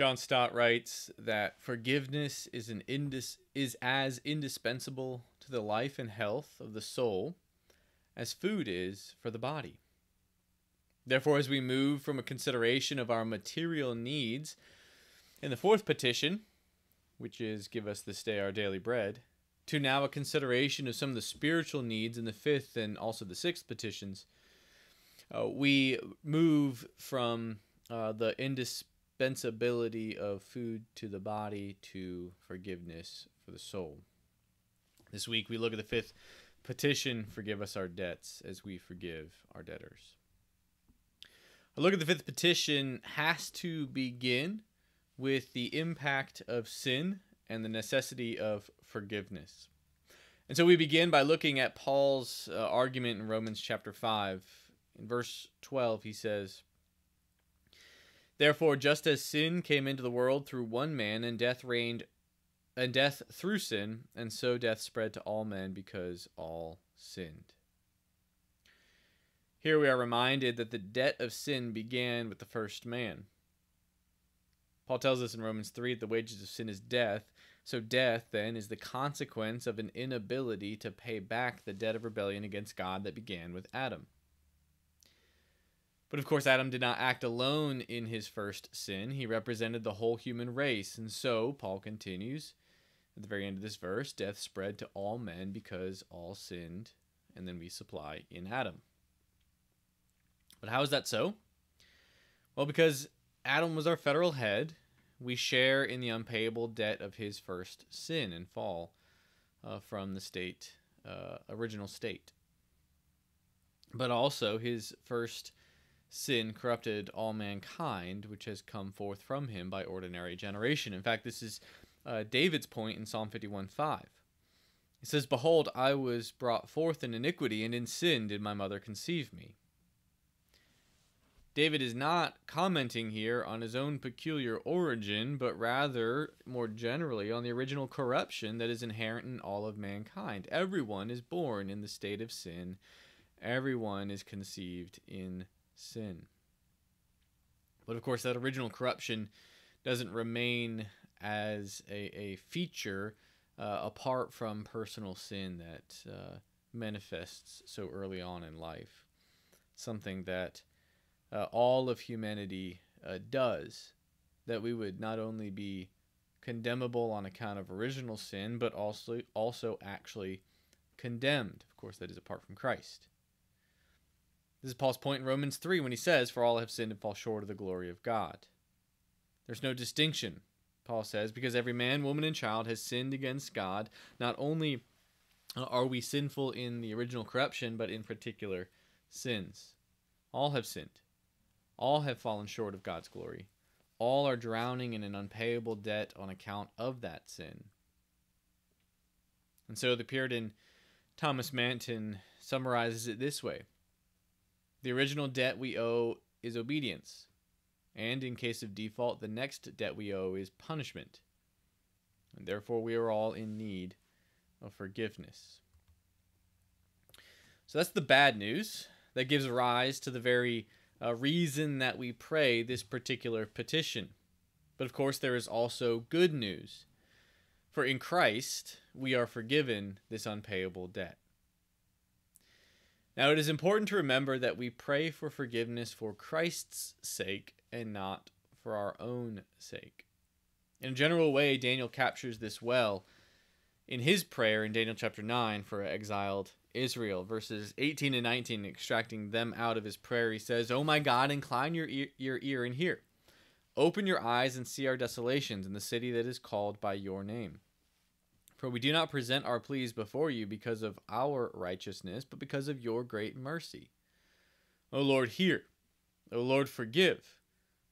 John Stott writes that forgiveness is an indis- is as indispensable to the life and health of the soul as food is for the body. Therefore, as we move from a consideration of our material needs in the fourth petition, which is give us this day our daily bread, to now a consideration of some of the spiritual needs in the fifth and also the sixth petitions, uh, we move from uh, the indispensability of food to the body to forgiveness for the soul. This week we look at the fifth petition forgive us our debts as we forgive our debtors. A look at the fifth petition has to begin with the impact of sin and the necessity of forgiveness. And so we begin by looking at Paul's uh, argument in Romans chapter 5. In verse 12, he says, Therefore, just as sin came into the world through one man, and death reigned, and death through sin, and so death spread to all men because all sinned. Here we are reminded that the debt of sin began with the first man. Paul tells us in Romans 3 that the wages of sin is death. So, death, then, is the consequence of an inability to pay back the debt of rebellion against God that began with Adam. But of course, Adam did not act alone in his first sin. He represented the whole human race. And so, Paul continues at the very end of this verse death spread to all men because all sinned. And then we supply in Adam. But how is that so? Well, because Adam was our federal head, we share in the unpayable debt of his first sin and fall uh, from the state, uh, original state. But also, his first sin corrupted all mankind, which has come forth from him by ordinary generation. In fact, this is uh, David's point in Psalm 51 5. He says, Behold, I was brought forth in iniquity, and in sin did my mother conceive me. David is not commenting here on his own peculiar origin, but rather, more generally, on the original corruption that is inherent in all of mankind. Everyone is born in the state of sin, everyone is conceived in sin. But of course, that original corruption doesn't remain as a, a feature uh, apart from personal sin that uh, manifests so early on in life. Something that uh, all of humanity uh, does, that we would not only be condemnable on account of original sin, but also also actually condemned. Of course, that is apart from Christ. This is Paul's point in Romans 3 when he says, For all have sinned and fall short of the glory of God. There's no distinction, Paul says, because every man, woman, and child has sinned against God. Not only are we sinful in the original corruption, but in particular sins. All have sinned. All have fallen short of God's glory. All are drowning in an unpayable debt on account of that sin. And so the Puritan Thomas Manton summarizes it this way The original debt we owe is obedience, and in case of default, the next debt we owe is punishment. And therefore, we are all in need of forgiveness. So that's the bad news that gives rise to the very uh, reason that we pray this particular petition. But of course, there is also good news. For in Christ, we are forgiven this unpayable debt. Now, it is important to remember that we pray for forgiveness for Christ's sake and not for our own sake. In a general way, Daniel captures this well in his prayer in Daniel chapter 9 for exiled Israel. Verses 18 and 19, extracting them out of his prayer, he says, Oh my God, incline your ear, your ear and hear. Open your eyes and see our desolations in the city that is called by your name. For we do not present our pleas before you because of our righteousness, but because of your great mercy. O Lord, hear. O Lord, forgive.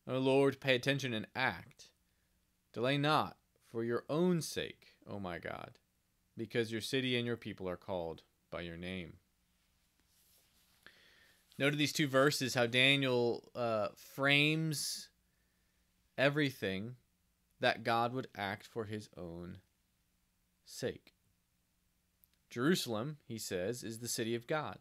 O Lord, pay attention and act. Delay not for your own sake, O my God, because your city and your people are called by your name. Note these two verses how Daniel uh, frames everything that God would act for his own sake. Jerusalem, he says, is the city of God.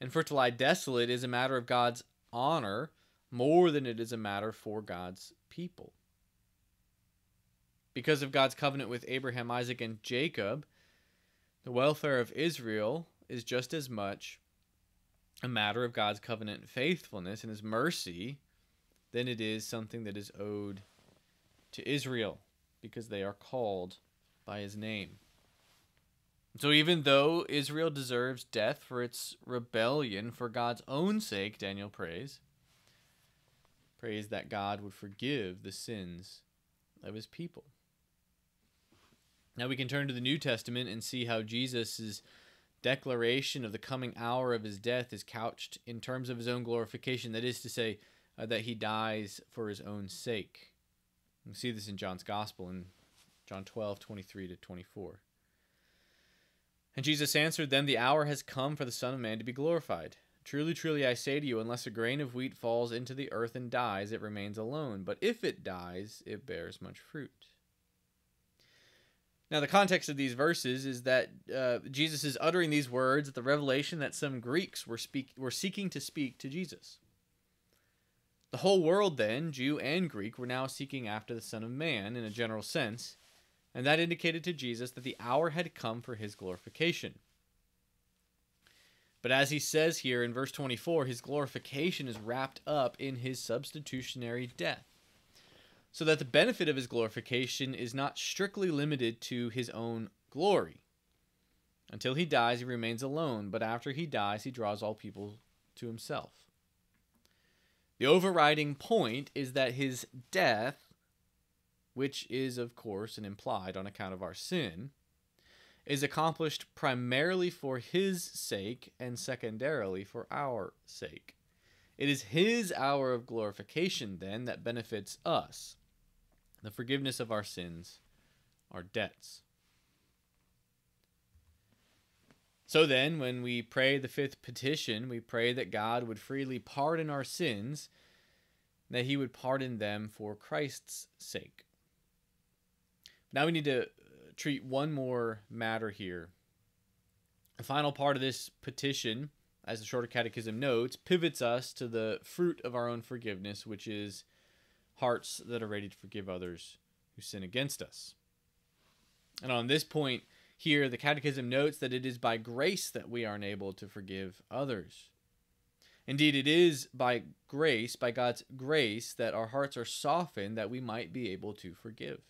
And for it to lie desolate is a matter of God's honor more than it is a matter for God's people. Because of God's covenant with Abraham, Isaac, and Jacob, the welfare of Israel is just as much a matter of God's covenant faithfulness and his mercy than it is something that is owed to Israel because they are called by his name. So even though Israel deserves death for its rebellion for God's own sake, Daniel prays, prays that God would forgive the sins of his people. Now we can turn to the New Testament and see how Jesus' declaration of the coming hour of his death is couched in terms of his own glorification. That is to say, uh, that he dies for his own sake. We see this in John's Gospel in John 12, 23 to 24. And Jesus answered them, The hour has come for the Son of Man to be glorified. Truly, truly, I say to you, unless a grain of wheat falls into the earth and dies, it remains alone. But if it dies, it bears much fruit. Now, the context of these verses is that uh, Jesus is uttering these words at the revelation that some Greeks were speak were seeking to speak to Jesus. The whole world, then, Jew and Greek, were now seeking after the Son of Man in a general sense, and that indicated to Jesus that the hour had come for his glorification. But as he says here in verse 24, his glorification is wrapped up in his substitutionary death so that the benefit of his glorification is not strictly limited to his own glory. Until he dies, he remains alone, but after he dies, he draws all people to himself. The overriding point is that his death, which is, of course, an implied on account of our sin, is accomplished primarily for his sake and secondarily for our sake. It is his hour of glorification, then, that benefits us the forgiveness of our sins, our debts. So then, when we pray the fifth petition, we pray that God would freely pardon our sins, that he would pardon them for Christ's sake. Now we need to uh, treat one more matter here. The final part of this petition, as the Shorter Catechism notes, pivots us to the fruit of our own forgiveness, which is hearts that are ready to forgive others who sin against us. And on this point here, the Catechism notes that it is by grace that we are enabled to forgive others. Indeed, it is by grace, by God's grace, that our hearts are softened that we might be able to forgive.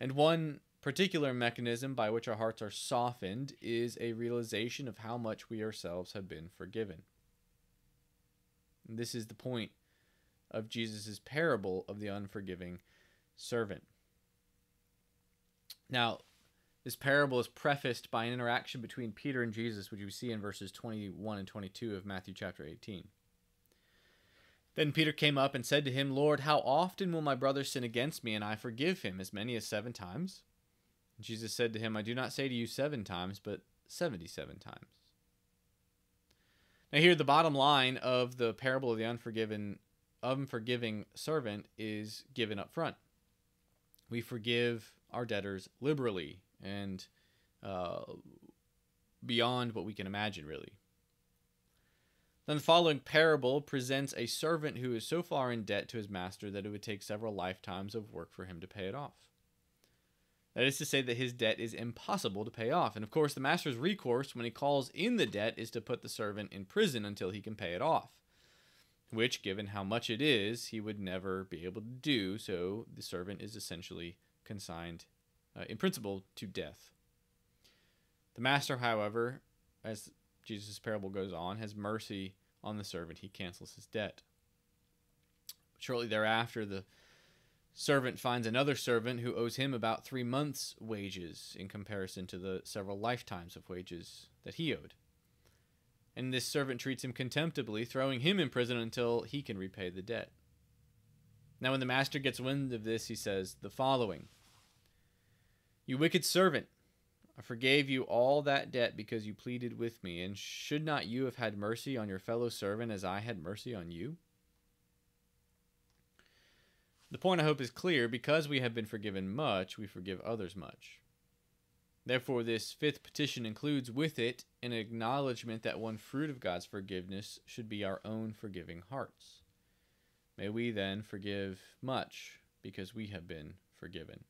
And one particular mechanism by which our hearts are softened is a realization of how much we ourselves have been forgiven. And this is the point of Jesus' parable of the unforgiving servant. Now, this parable is prefaced by an interaction between Peter and Jesus, which we see in verses 21 and 22 of Matthew chapter 18. Then Peter came up and said to him, Lord, how often will my brother sin against me and I forgive him? As many as seven times? And Jesus said to him, I do not say to you seven times, but seventy seven times. Now, here, the bottom line of the parable of the unforgiven unforgiving servant is given up front. We forgive our debtors liberally and uh, beyond what we can imagine, really. Then the following parable presents a servant who is so far in debt to his master that it would take several lifetimes of work for him to pay it off. That is to say, that his debt is impossible to pay off. And of course, the master's recourse when he calls in the debt is to put the servant in prison until he can pay it off which, given how much it is, he would never be able to do, so the servant is essentially consigned, uh, in principle, to death. The master, however, as Jesus' parable goes on, has mercy on the servant. He cancels his debt. Shortly thereafter, the servant finds another servant who owes him about three months' wages in comparison to the several lifetimes of wages that he owed and this servant treats him contemptibly, throwing him in prison until he can repay the debt. Now, when the master gets wind of this, he says the following You wicked servant, I forgave you all that debt because you pleaded with me, and should not you have had mercy on your fellow servant as I had mercy on you? The point I hope is clear because we have been forgiven much, we forgive others much. Therefore, this fifth petition includes with it an acknowledgement that one fruit of God's forgiveness should be our own forgiving hearts. May we then forgive much because we have been forgiven.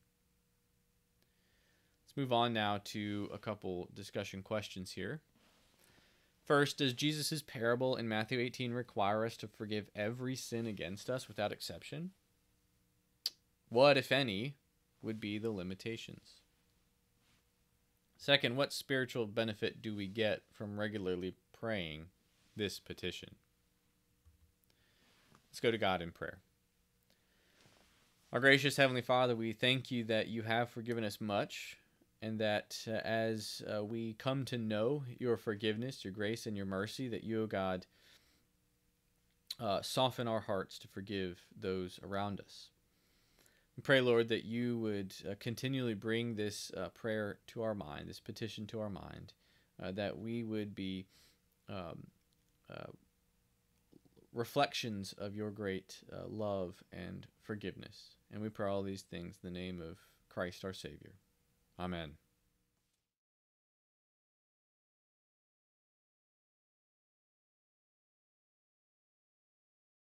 Let's move on now to a couple discussion questions here. First, does Jesus' parable in Matthew 18 require us to forgive every sin against us without exception? What, if any, would be the limitations? Second, what spiritual benefit do we get from regularly praying this petition? Let's go to God in prayer. Our gracious Heavenly Father, we thank you that you have forgiven us much and that uh, as uh, we come to know your forgiveness, your grace, and your mercy, that you, O God, uh, soften our hearts to forgive those around us. We pray, Lord, that you would uh, continually bring this uh, prayer to our mind, this petition to our mind, uh, that we would be um, reflections of your great love and forgiveness. And we pray all these things in the name of Christ our Savior. Amen.